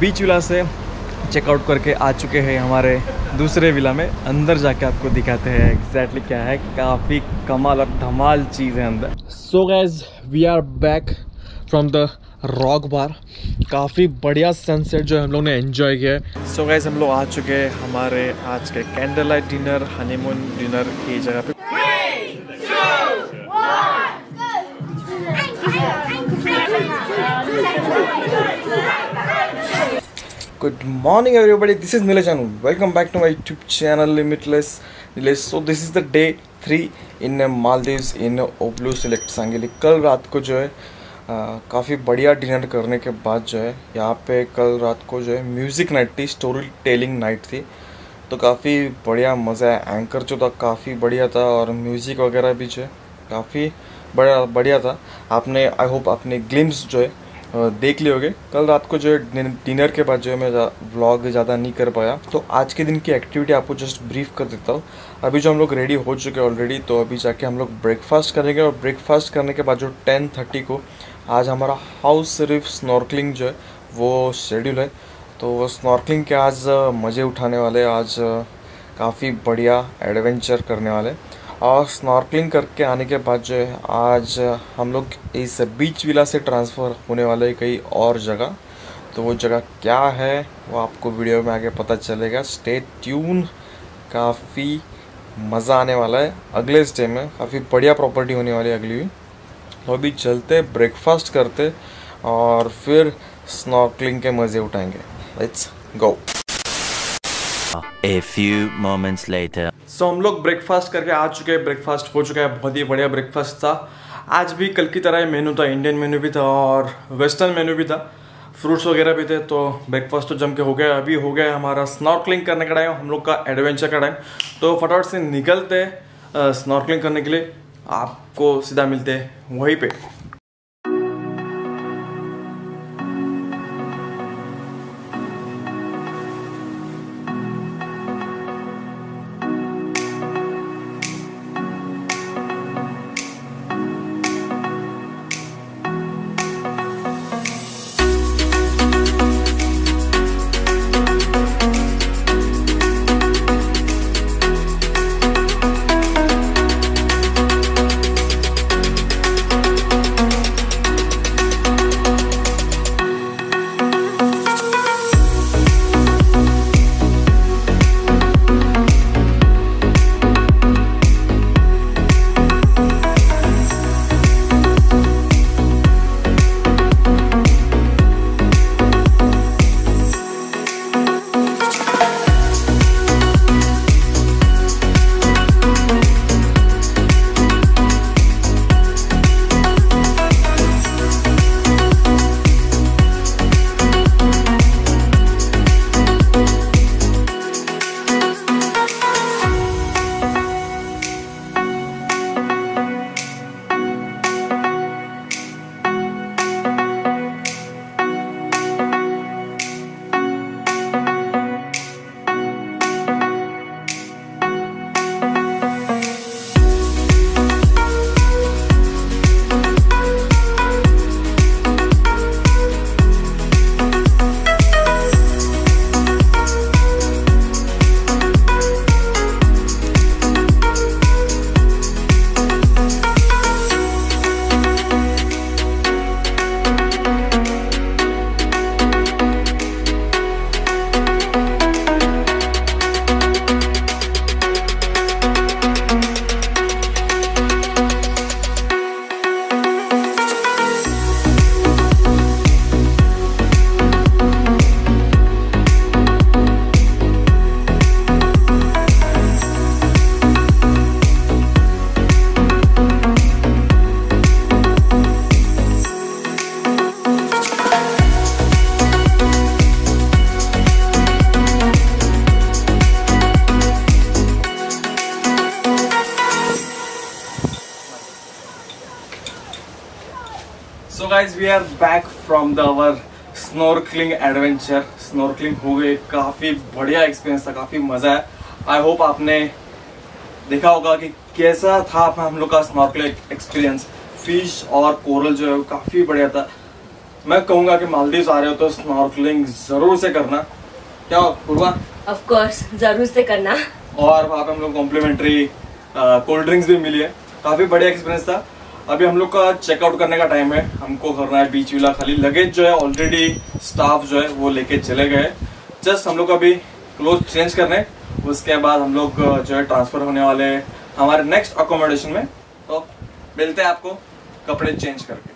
बीच villa से checkout करके आ चुके हैं हमारे दूसरे विला में। अंदर जाके आपको दिखाते हैं एग्जैक्टली क्या है। काफ़ी कमाल और धमाल चीज़ है अंदर। So guys we are back from the rock bar काफ़ी बढ़िया सनसेट जो हम लोग ने एंजॉय किया है। सो गैज हम लोग आ चुके हैं हमारे आज के candle light dinner honeymoon dinner की जगह पे। Good morning, everybody. This is Nilesh welcome back to my YouTube channel Limitless Nilesh. So this is the day three in Maldives in Oblu Select Sangili. कल रात को जो है काफ़ी बढ़िया डिनर करने के बाद जो है यहाँ पे कल रात को जो है म्यूज़िक नाइट थी स्टोरी टेलिंग नाइट थी तो काफ़ी बढ़िया मज़ा है एंकर जो था काफ़ी बढ़िया था और म्यूज़िक वगैरह भी जो है काफ़ी बड़ा बढ़िया था आपने आई होप आपने ग्लिम्स जो है देख लिए होगे। कल रात को जो है डिनर के बाद जो है मैं व्लॉग ज़्यादा नहीं कर पाया। तो आज के दिन की एक्टिविटी आपको जस्ट ब्रीफ कर देता हूँ। अभी जो हम लोग रेडी हो चुके हैं ऑलरेडी तो अभी जाके हम लोग ब्रेकफास्ट करेंगे और ब्रेकफास्ट करने के बाद जो टेन थर्टी को आज हमारा हाउस सिर्फ़ स्नॉर्कलिंग जो है, वो शेड्यूल है। तो वो स्नॉर्कलिंग के आज मज़े उठाने वाले, आज काफ़ी बढ़िया एडवेंचर करने वाले। और स्नॉर्कलिंग करके आने के बाद जो है, आज हम लोग इस बीच विला से ट्रांसफ़र होने वाले कई और जगह। तो वो जगह क्या है, वो आपको वीडियो में आगे पता चलेगा। स्टे ट्यून काफ़ी मज़ा आने वाला है। अगले स्टे में काफ़ी बढ़िया प्रॉपर्टी होने वाली है अगली। हुई तो अभी चलते ब्रेकफास्ट करते और फिर स्नॉर्कलिंग के मज़े उठाएँगे। Let's go A few moments later. So so, हम लोग ब्रेकफास्ट करके आ चुके हैं। ब्रेकफास्ट हो चुका है। बहुत ही बढ़िया ब्रेकफास्ट था। आज भी कल की तरह मेनू था। इंडियन मेनू भी था और वेस्टर्न मेनू भी था। फ्रूट्स वगैरह भी थे। तो ब्रेकफास्ट तो जम के हो गया। अभी हो गया हमारा स्नॉर्कलिंग करने का टाइम हम लोग का एडवेंचर का टाइम तो फटाफट से निकलते स्नॉर्कलिंग करने के लिए। आपको सीधा मिलते वहीं पे। We are back from the our snorkelling adventure snorkelling हो गए काफ़ी बढ़िया एक्सपीरियंस था काफ़ी मज़ा है आई होप आपने देखा होगा कि कैसा था हम लोग का स्नोरकलिंग एक्सपीरियंस फ़िश और कोरल जो है काफ़ी बढ़िया था। मैं कहूँगा कि मालदीव आ रहे हो तो स्नॉर्कलिंग ज़रूर से करना। क्या पूर्वा? ऑफ़ कोर्स ज़रूर से करना। और वहाँ पे हम लोग कॉम्प्लीमेंट्री कोल्ड ड्रिंक्स भी मिली है। काफ़ी बढ़िया एक्सपीरियंस था। अभी हम लोग का चेकआउट करने का टाइम है। हमको करना है बीच विला खाली। लगेज जो है ऑलरेडी स्टाफ जो है, वो लेके चले गए जस्ट हम लोग अभी क्लोथ चेंज करने उसके बाद हम लोग जो है ट्रांसफ़र होने वाले हमारे नेक्स्ट अकोमोडेशन में। तो मिलते हैं आपको, कपड़े चेंज करके।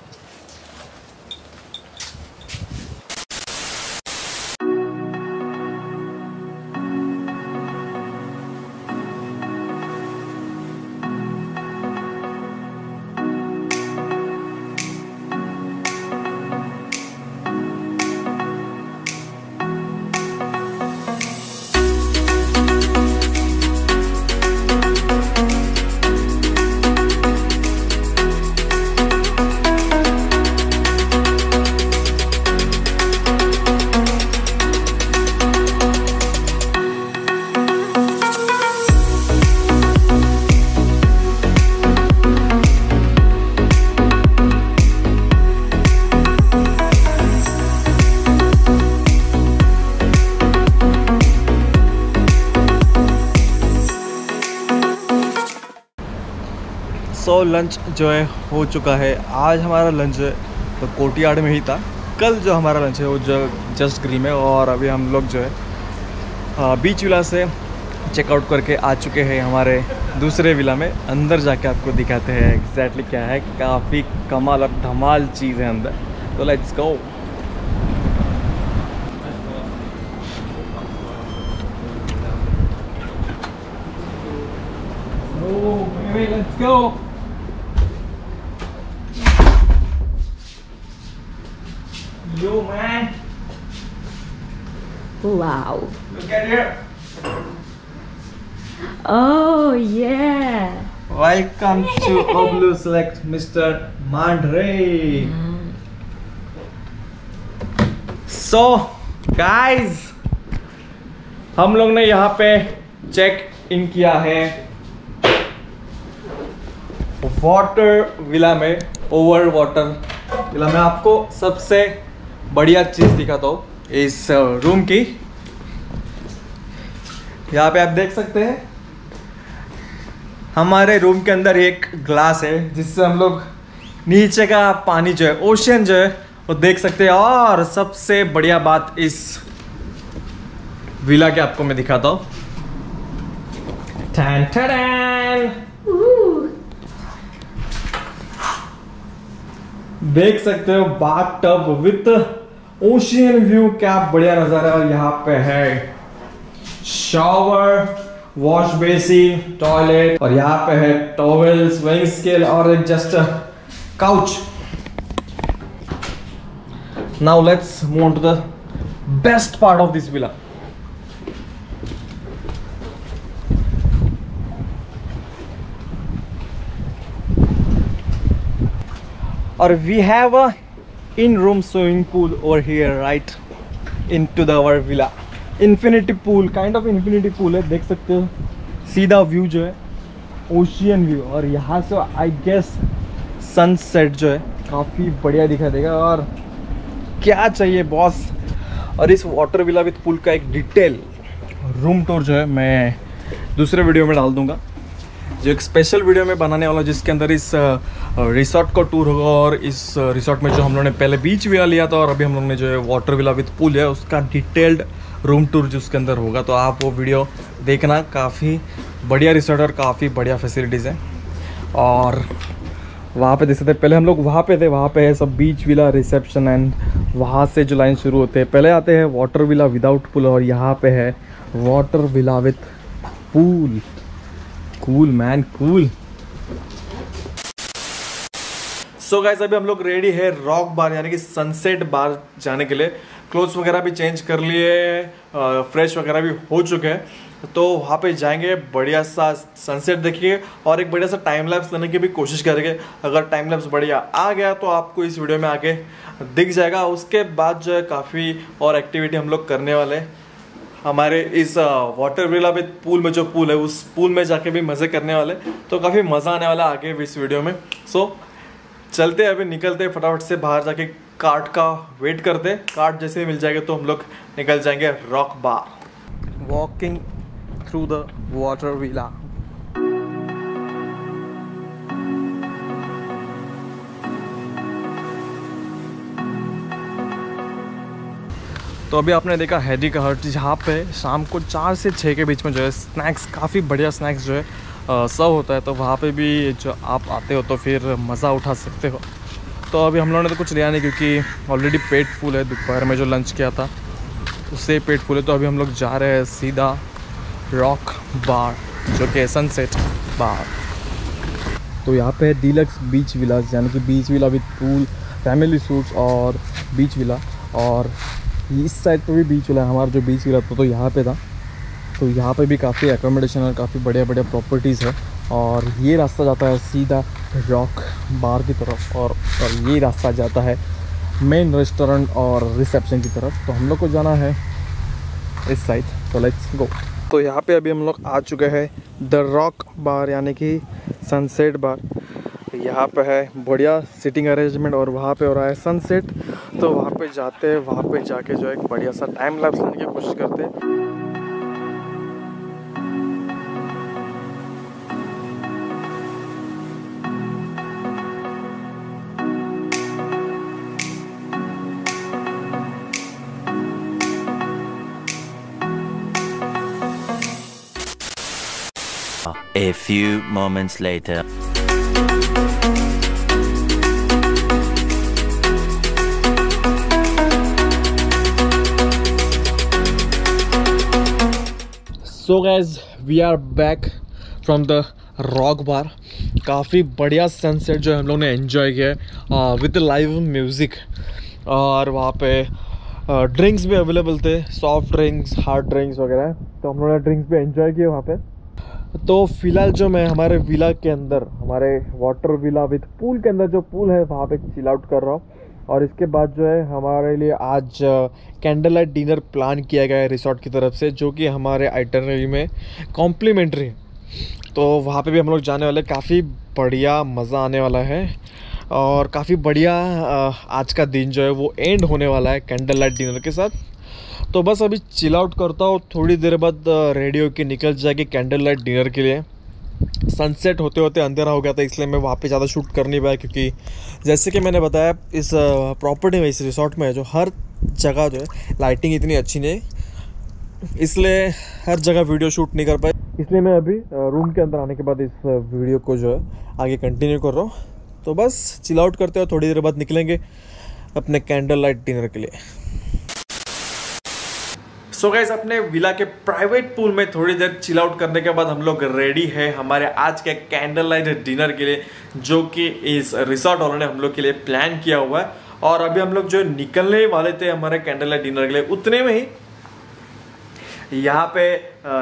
लंच जो है, हो चुका है। आज हमारा लंच तो कोटियाड़ में ही था। कल जो हमारा लंच है, वो जो जस्ट ग्रीन है और अभी हम लोग जो है बीच विला से चेकआउट करके आ चुके हैं हमारे दूसरे विला में। अंदर जाके आपको दिखाते हैं एग्जैक्टली क्या है। काफ़ी कमाल और धमाल चीज़ है अंदर। तो let's go Let's go. Yo, man. Wow. Look at here. Oh yeah. Welcome to Oblu Select Mr. Mandre. So, guys, हम लोग ने यहाँ पे चेक इन किया है वाटर विला में ओवर वाटर विला में आपको सबसे बढ़िया चीज़ दिखाता हूँ इस रूम की। यहाँ पे आप देख सकते हैं, हमारे रूम के अंदर एक ग्लास है, जिससे हम लोग नीचे का पानी जो है ओशियन जो है, वो देख सकते हैं। और सबसे बढ़िया बात इस विला के आपको मैं दिखाता हूँ। देख सकते हो bath tub with ocean view क्या बढ़िया नज़ारा यहाँ पे है। शॉवर वॉश बेसिन टॉयलेट और यहाँ पे है टॉवेल स्विंग स्केल और एक just couch now let's move to the best part of this villa और we have a in-room swimming pool over here, right into the, our villa. Infinity pool, kind of infinity pool है, देख सकते हो। सीधा view जो है ocean view और यहाँ से आई गेस सनसेट जो है, काफ़ी बढ़िया दिखा देगा। और क्या चाहिए बॉस और इस वाटर विला विथ पूल का एक डिटेल रूम टूर जो है, मैं दूसरे वीडियो में डाल दूँगा। जो एक स्पेशल वीडियो में बनाने वाला जिसके अंदर इस रिसोर्ट का टूर होगा और इस रिसोर्ट में जो हम लोगों ने पहले बीच विला लिया था और अभी हम लोग ने जो है वाटर विला विथ पूल है, उसका डिटेल्ड रूम टूर जो उसके अंदर होगा। तो आप वो वीडियो देखना, काफ़ी बढ़िया रिसोर्ट और काफ़ी बढ़िया फैसिलिटीज़ हैं। और वहाँ पे देख सकते पहले हम लोग वहाँ पे थे, वहाँ पे है सब बीच विला रिसेप्शन एंड वहाँ से जो लाइन शुरू होते हैं। पहले आते हैं वाटर विला विदाउट पूल और यहाँ पे है water villa with pool cool man cool so guys अभी हम लोग रेडी है रॉक बार यानी कि सनसेट बार जाने के लिए। क्लोथ्स वगैरह भी चेंज कर लिए फ्रेश वगैरह भी हो चुके हैं। तो वहाँ पे जाएँगे, बढ़िया सा सनसेट देखिए और एक बढ़िया सा टाइम लैप्स लेने की भी कोशिश करेंगे। अगर टाइम लैप्स बढ़िया आ गया तो आपको इस वीडियो में आगे दिख जाएगा। उसके बाद जो है काफ़ी और एक्टिविटी हम लोग करने वाले हमारे इस वाटर विला विद पूल में जो पूल है, उस पूल में जाके भी मज़े करने वाले तो काफ़ी मज़ा आने वाला आगे इस वीडियो में। सो चलते हैं, अभी निकलते हैं फटाफट से बाहर जाके कार्ट का वेट करते कार्ट जैसे ही मिल जाएगा तो हम लोग निकल जाएँगे rock bar walking through the water villa तो अभी आपने देखा हैदी का हट जहाँ पे शाम को चार से छः के बीच में जो है स्नैक्स काफ़ी बढ़िया स्नैक्स जो है सर्व होता है तो वहाँ पे भी जो आप आते हो तो फिर मज़ा उठा सकते हो। तो अभी हम लोगों ने तो कुछ लिया नहीं क्योंकि ऑलरेडी पेट फुल है, दोपहर में जो लंच किया था, उससे पेट फुल है। तो अभी हम लोग जा रहे हैं सीधा रॉक बार जो कि सनसेट बार तो यहाँ पे है डीलक्स बीच विलास यानी कि beach villa with pool family suites और बीच विला और इस साइड पे भी बीच विला हमारा जो बीच विला था तो यहाँ पे था। तो यहाँ पे भी काफ़ी एकोमोडेशन और काफ़ी बढ़िया बढ़िया प्रॉपर्टीज़ है और ये रास्ता जाता है सीधा रॉक बार की तरफ़ और, और ये रास्ता जाता है मेन रेस्टोरेंट और रिसेप्शन की तरफ़। तो हम लोग को जाना है इस साइड तो लेट्स गो तो यहाँ पे अभी हम लोग आ चुके हैं द रॉक बार यानी कि सनसेट बार यहाँ पे है बढ़िया सिटिंग अरेंजमेंट और वहाँ पे हो रहा है सनसेट तो वहाँ पे जाते हैं वहाँ पे जाके जो है एक बढ़िया सा टाइम लैप्स लेने की कोशिश करते हैं। A few moments later. So guys we are back from the rock bar काफ़ी बढ़िया सनसेट जो हम लोग ने एंजॉय किया विद लाइव म्यूज़िक और वहाँ पे ड्रिंक्स भी अवेलेबल थे सॉफ्ट ड्रिंक्स हार्ड ड्रिंक्स वगैरह. तो हम लोगों ने ड्रिंक्स भी एंजॉय किए वहाँ पे. तो फ़िलहाल जो मैं हमारे विला के अंदर, हमारे वाटर विला विद पूल के अंदर जो पूल है, वहाँ पे चिल आउट कर रहा हूँ। और इसके बाद जो है, हमारे लिए आज कैंडल लाइट डिनर प्लान किया गया है रिसोर्ट की तरफ़ से, जो कि हमारे आइटनरी में कॉम्प्लीमेंट्री है। तो वहाँ पे भी हम लोग जाने वाले काफ़ी बढ़िया मज़ा आने वाला है और काफ़ी बढ़िया आज का दिन जो है वो एंड होने वाला है कैंडल लाइट डिनर के साथ। तो बस अभी चिल आउट करता हूँ, थोड़ी देर बाद रेडियो की निकल जाएगी कैंडल लाइट डिनर के लिए। सनसेट होते होते अंधेरा हो गया था, इसलिए मैं वहाँ पे ज़्यादा शूट कर नहीं पाया क्योंकि जैसे कि मैंने बताया, इस प्रॉपर्टी में, इस रिसोर्ट में जो हर जगह जो है लाइटिंग इतनी अच्छी नहीं, इसलिए हर जगह वीडियो शूट नहीं कर पाए। इसलिए मैं अभी रूम के अंदर आने के बाद इस वीडियो को जो है, आगे कंटिन्यू कर रहा हूँ। तो बस चिल आउट करते हो, थोड़ी देर बाद निकलेंगे अपने कैंडल लाइट डिनर के लिए। सो गैस अपने विला के प्राइवेट पूल में थोड़ी देर चिल आउट करने के बाद हम लोग रेडी है हमारे आज के कैंडल लाइट डिनर के लिए, जो कि इस रिसोर्ट वालों ने हम लोग के लिए प्लान किया हुआ है। और अभी हम लोग जो निकलने वाले थे हमारे कैंडल लाइट डिनर के लिए, उतने में ही यहाँ पे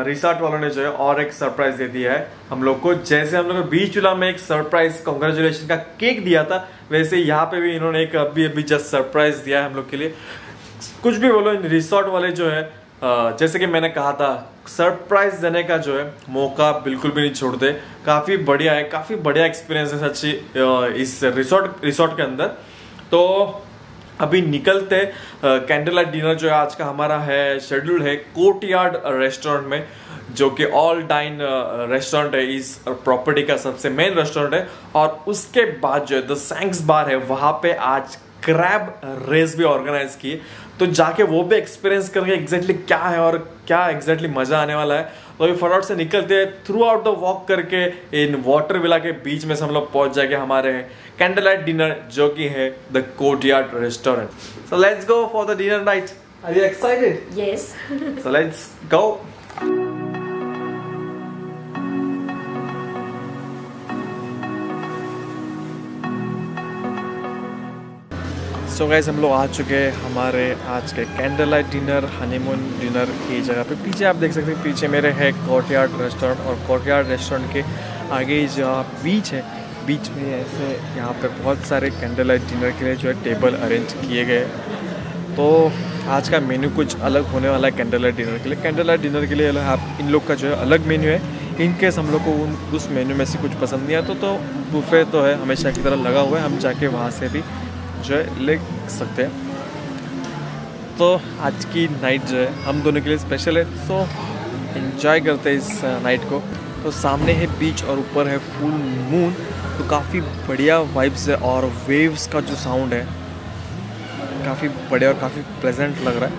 रिसोर्ट वालों ने जो है और एक सरप्राइज़ दे दिया है हम लोग को। जैसे हम लोग बीच चूल्हा में एक सरप्राइज़ कॉन्ग्रेचुलेशन का केक दिया था, वैसे यहाँ पे भी इन्होंने एक अभी अभी जस्ट सरप्राइज़ दिया है हम लोग के लिए। कुछ भी बोलो, इन रिसोर्ट वाले जो है जैसे कि मैंने कहा था सरप्राइज़ देने का जो है, मौका बिल्कुल भी नहीं छोड़ते। काफ़ी बढ़िया है, काफ़ी बढ़िया एक्सपीरियंस है सच्ची इस रिसोर्ट रिसोर्ट के अंदर। तो अभी निकलते कैंडल लाइट डिनर जो है, आज का हमारा है शेड्यूल है कोर्टयार्ड रेस्टोरेंट में, जो कि ऑल डाइन रेस्टोरेंट है, इस प्रॉपर्टी का सबसे मेन रेस्टोरेंट है। और उसके बाद जो है द सैंक्स बार है, वहाँ पे आज क्रैब रेस भी ऑर्गेनाइज की तो जाके वो भी एक्सपीरियंस करेंगे एग्जैक्टली क्या है और क्या एग्जैक्टली मज़ा आने वाला है। तो अभी फटाफट से निकलते हैं थ्रू आउट द वॉक करके इन वाटर विला के बीच में से हम लोग पहुँच जाएँगे हमारे कैंडल लाइट डिनर जो कि है the courtyard restaurant so let's go for the dinner night are you excited Yes. So let's go so guys हम लोग आ चुके हैं हमारे आज के candle light dinner honeymoon dinner की जगह पे। पीछे आप देख सकते हैं, पीछे मेरे है कोर्टयार्ड रेस्टोरेंट और कोर्टयार्ड रेस्टोरेंट के आगे जहाँ बीच है बीच में ऐसे यहाँ पे बहुत सारे कैंडल लाइट डिनर के लिए जो है टेबल अरेंज किए गए तो आज का मेन्यू कुछ अलग होने वाला है कैंडल लाइट डिनर के लिए। कैंडल लाइट डिनर के लिए आप इन लोग का जो है अलग मेन्यू है। इन केस हम लोग को उन, उस मेन्यू में से कुछ पसंद नहीं आता तो बुफे तो है, हमेशा की तरह लगा हुआ है, हम जाके वहाँ से भी एंजॉय ले सकते हैं। तो आज की नाइट जो है हम दोनों के लिए स्पेशल है सो एंजॉय करते हैं इस नाइट को। तो सामने है बीच और ऊपर है फुल मून तो काफ़ी बढ़िया वाइब्स है और वेव्स का जो साउंड है काफ़ी बढ़िया और काफ़ी प्लेजेंट लग रहा है।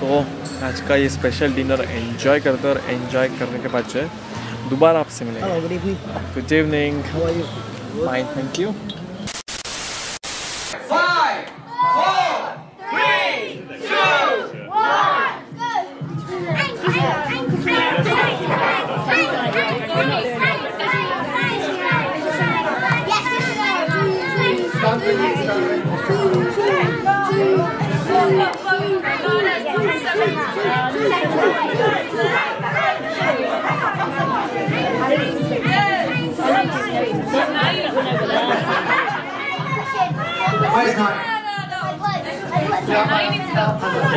तो आज का ये स्पेशल डिनर एंजॉय करते हैं और एंजॉय करने के बाद जो है दोबारा आपसे मिलेंगे. Good evening thank you What is nine? Is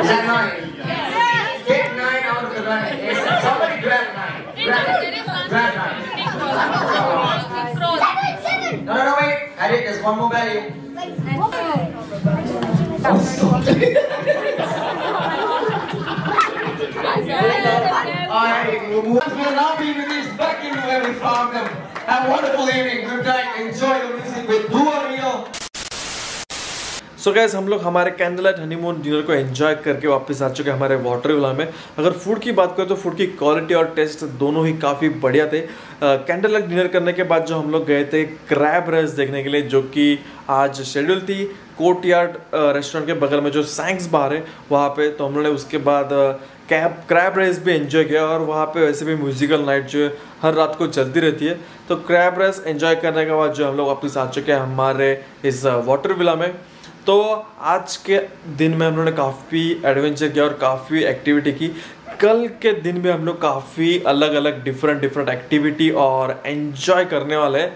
that nine? Get nine out of the nine. Yes, Somebody grab nine. Grab. Grab nine. No, no, no, wait. Edit, there's one more value. Oh, Alright, we'll move. We'll now be released back into where we found them. Have a wonderful evening. Good night. Enjoy the music with Dua Rio. So guys हम लोग हमारे candle light honeymoon dinner को enjoy करके वापस आ चुके हैं हमारे water villa में। अगर फ़ूड की बात करें तो फ़ूड की क्वालिटी और टेस्ट दोनों ही काफ़ी बढ़िया थे। कैंडल लाइट डिनर करने के बाद जो हम लोग गए थे क्रैब रेस देखने के लिए, जो कि आज शेड्यूल थी कोर्ट यार्ड रेस्टोरेंट के बगल में जो सैंक्स बार है, वहाँ पे तो हम लोगों ने उसके बाद कैब क्रैब रेस भी एंजॉय किया और वहाँ पे वैसे भी म्यूजिकल नाइट जो है, हर रात को चलती रहती है। तो क्रैब रेस एंजॉय करने के बाद जो हम लोग वापस आ चुके हैं हमारे इस वाटर विला में। तो आज के दिन में हम लोगों ने काफ़ी एडवेंचर किया और काफ़ी एक्टिविटी की। कल के दिन में हम लोग काफ़ी अलग अलग डिफरेंट डिफरेंट एक्टिविटी और एन्जॉय करने वाले हैं।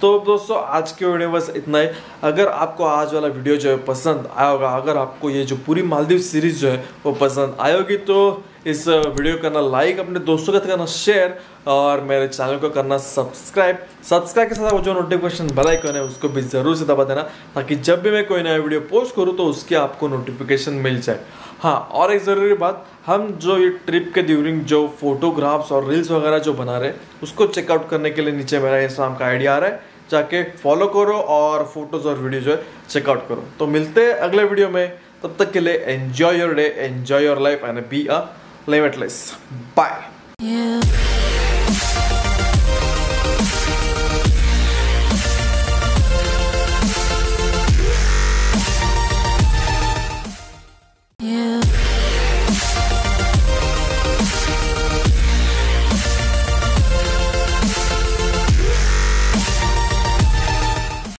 तो दोस्तों, आज के वीडियो बस इतना ही। अगर आपको आज वाला वीडियो जो है पसंद आया होगा, अगर आपको ये जो पूरी मालदीव सीरीज़ जो है वो पसंद आएगी तो इस वीडियो को करना लाइक अपने दोस्तों के साथ करना शेयर और मेरे चैनल को करना सब्सक्राइब सब्सक्राइब के साथ वो जो नोटिफिकेशन बेल आइकन है, उसको भी ज़रूर से दबा देना ताकि जब भी मैं कोई नया वीडियो पोस्ट करूँ तो उसकी आपको नोटिफिकेशन मिल जाए। हाँ और एक ज़रूरी बात, हम जो ये ट्रिप के ड्यूरिंग जो फोटोग्राफ्स और रील्स वगैरह जो बना रहे उसको चेकआउट करने के लिए नीचे मेरा इंस्टाग्राम का आइडिया आ रहा है, जाके फॉलो करो और फ़ोटोज़ और वीडियो जो है चेकआउट करो। तो मिलते हैं अगले वीडियो में, तब तक के लिए enjoy your day enjoy your life and be a limitless bye yeah.